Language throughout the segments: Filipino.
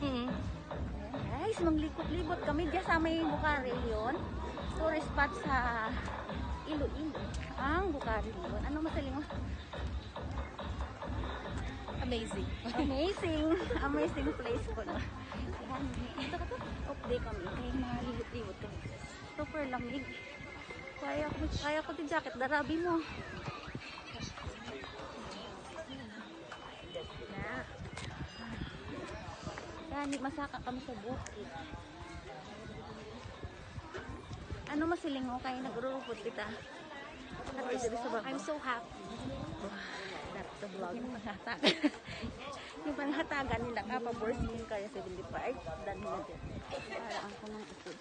Mm. Guys, manglikot-libot kami diya sa may Bukari yon. Tourist spot sa Iloilo. Ang Bukari yon. Ano masaling mo? Amazing. Amazing. Amazing place ko na. Yan. Ito ka to. Off day kami. Kaya mga libot-libot kami. Super lamig. Kaya ko, kaya ko ti jacket. Darabi mo. Na. Yan, masaka kami sa bukid. Ano masiling mo kaya nag-urupot kita? I'm so happy. That's the vlog. Yung panghatagan. yung panghatagan nila ka, pa-bursting kaya 75. Dan nila dyan. Para ako nang upod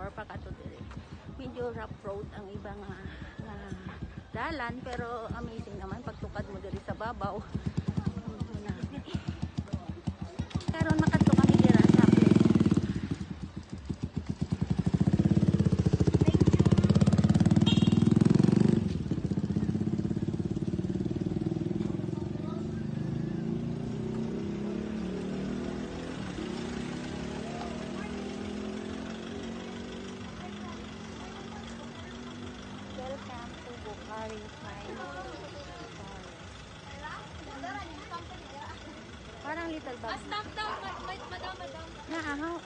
motor pakato dire. Medyo rough road ang iba nga dalan pero amazing naman pagtukad mo diri sa babaw. Medyo na. Karon makadto kami dira sa place. Welcome Bukhari Fine Forest. Parang little bag. Stop down, madam, madam. Naahaw.